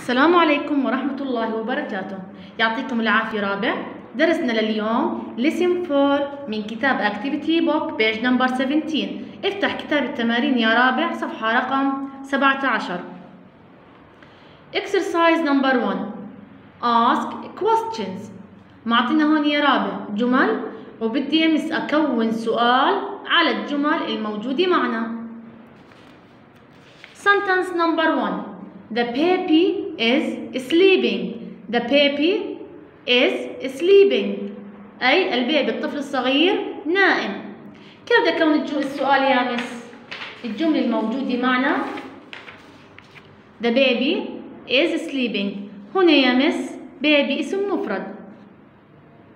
السلام عليكم ورحمة الله وبركاته. يعطيكم العافية رابع. درسنا لليوم Listen 4 من كتاب Activity Book page number 17 افتح كتاب التمارين يا رابع صفحة رقم 17 Exercise number 1 Ask questions. معطينا هون يا رابع جمل وبدي أمس أكون سؤال على الجمل الموجودة معنا. Sentence number 1 The baby is sleeping. The baby is sleeping. أي البيبي الطفل الصغير نائم. كيف بدي أكون السؤال يا مس؟ الجملة الموجودة معنا The baby is sleeping. هنا يا مس baby اسم مفرد.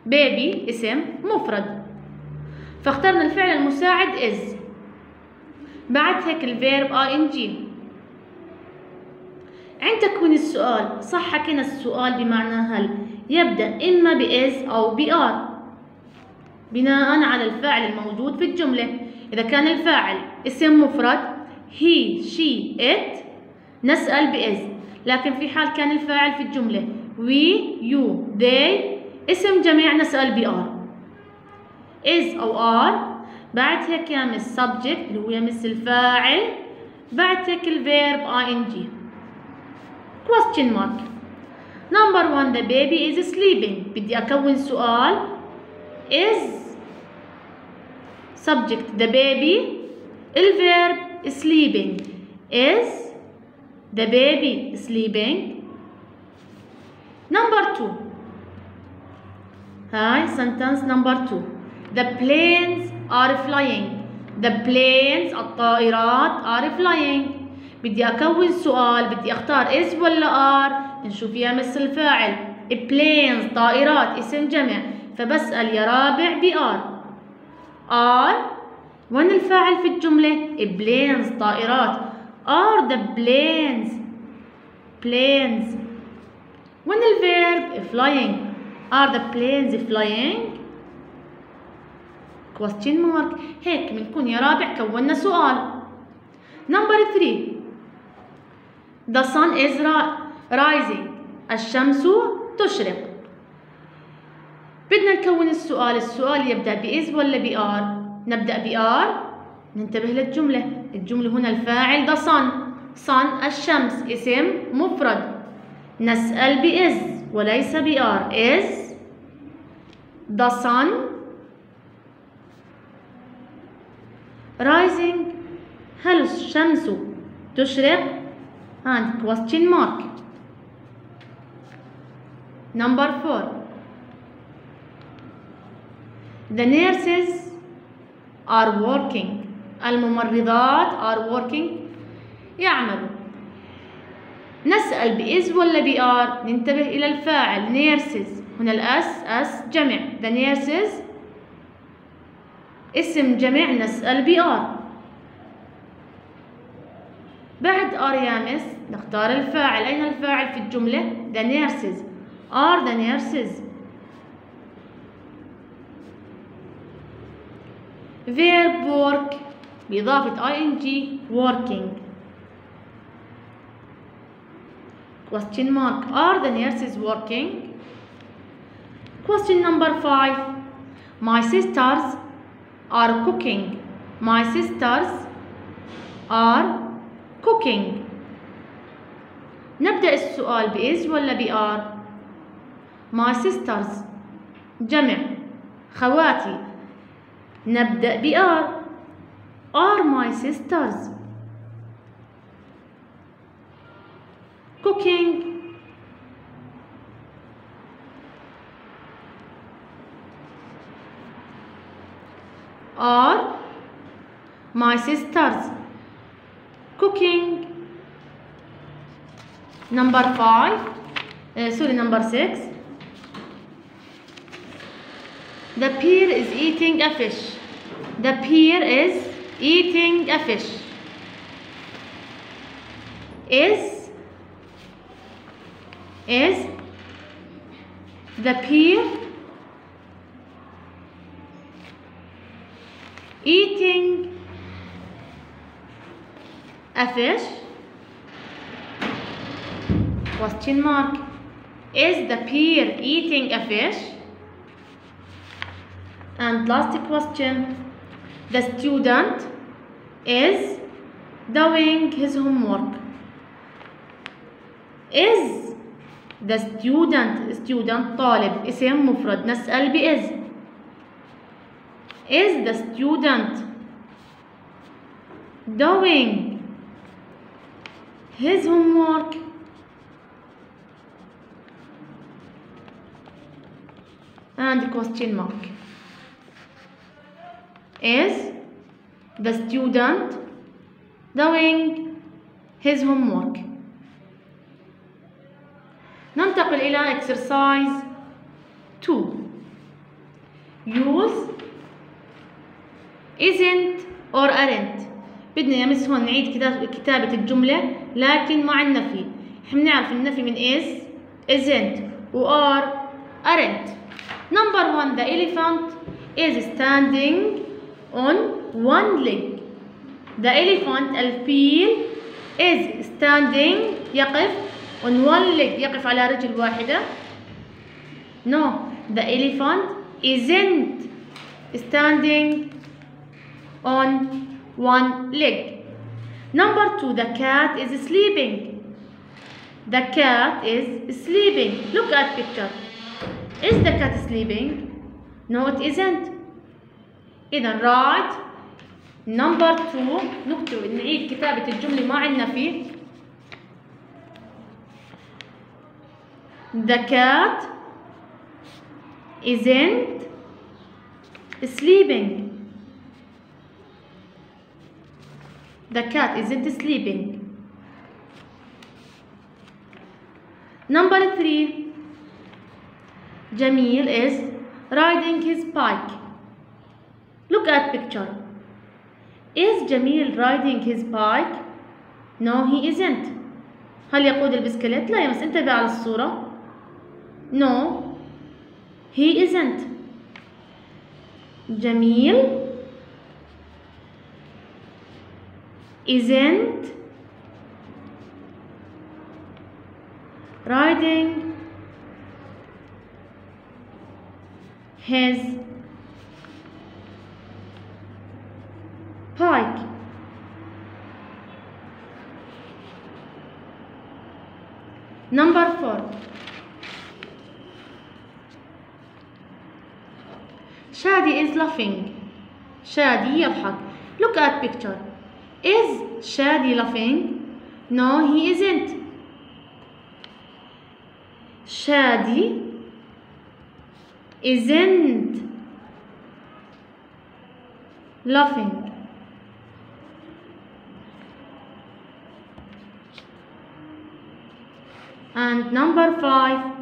baby اسم مفرد. فاخترنا الفعل المساعد is. بعد هيك الفيرب ing. عند تكوين السؤال. صح حكينا السؤال بمعنى هل. يبدأ إما بإز أو بآر بناء على الفاعل الموجود في الجملة. إذا كان الفاعل اسم مفرد he, she, it نسأل بإز لكن في حال كان الفاعل في الجملة we, you, they اسم جميع نسأل بآر is أو are بعد هيك يمس subject اللي هو يمس الفاعل. بعد هيك الفيرب ing. question mark number one the baby is sleeping بدي أكون سؤال is subject the baby الverb sleeping is the baby sleeping number two هاي sentence number two the planes are flying the planes الطائرات are flying بدي أكون سؤال بدي أختار is ولا are نشوف يا مس الفاعل. Planes طائرات اسم جمع فبسأل يا رابع ب are are وين الفاعل في الجملة؟ Planes طائرات. are the planes. Planes. وين ال verb؟ Flying. are the planes flying. Question mark. هيك بنكون يا رابع كونا سؤال. Number 3 The sun is rising. الشمس تشرق. بدنا نكون السؤال، السؤال يبدأ ب is ولا ب are؟ نبدأ ب are ننتبه للجملة، الجملة هنا الفاعل the sun. sun الشمس اسم مفرد. نسأل بإز وليس بآر. is the sun rising هل الشمس تشرق؟ And question mark. Number four. The nurses are working. الممرضات are working يعملوا. نسأل بإز ولا بآر؟ ننتبه إلى الفاعل nurses هنا الأس أس جمع the nurses اسم جمع نسأل بآر بعد ار يا مس نختار الفاعل أين الفاعل في الجملة the nurses are the nurses verb work بإضافة ing working question mark are the nurses working question number five my sisters are cooking my sisters are cooking نبدأ السؤال بإز ولا بآر my sisters جمع خواتي نبدأ بآر are my sisters cooking are my sisters cooking number 5 uh, sorry number 6 the peer is eating a fish. The peer is eating a fish. Is is the peer eating a fish question mark is the pear eating a fish and last question the student is doing his homework is the student student طالب اسم مفرد نسأل بإز is the student doing his homework and question mark is the student doing his homework ننتقل إلى exercise 2 use isn't or aren't بدنا يا مس هون نعيد كتابة الجملة لكن مع النفي إحنا بنعرف النفي من is isn't و are aren't number one the elephant is standing on one leg the elephant الفيل is standing يقف on one leg يقف على رجل واحدة no the elephant isn't standing on one leg number two the cat is sleeping the cat is sleeping look at picture is the cat sleeping no it isn't إذا right number two نكتب نعيد كتابة الجملة مع النفي The cat isn't sleeping. The cat isn't sleeping. Number three, Jamil is riding his bike. Look at picture. Is Jamil riding his bike? No, he isn't. هل يقود البسكليت؟ لا يا بس انتبه على الصورة. No, he isn't. Jamil isn't riding his bike. Number four. Shadi is laughing. Shadi يضحك. Look at picture. Is Shadi laughing? No, he isn't. Shadi isn't laughing. And number five,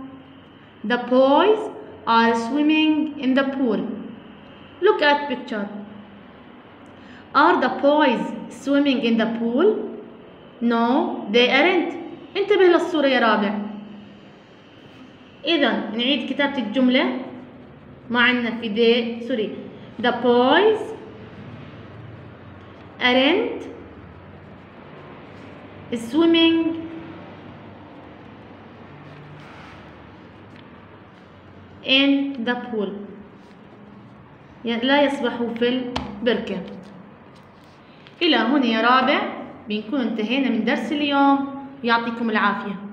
the boys are swimming in the pool. Look at picture. Are the boys swimming in the pool? No, they aren't. انتبه للصورة يا رابع. إذا نعيد كتابة الجملة معنا في the sorry the boys aren't swimming in the pool لا يسبحوا في البركة إلى هنا يا رابع. بنكون انتهينا من درس اليوم. يعطيكم العافية.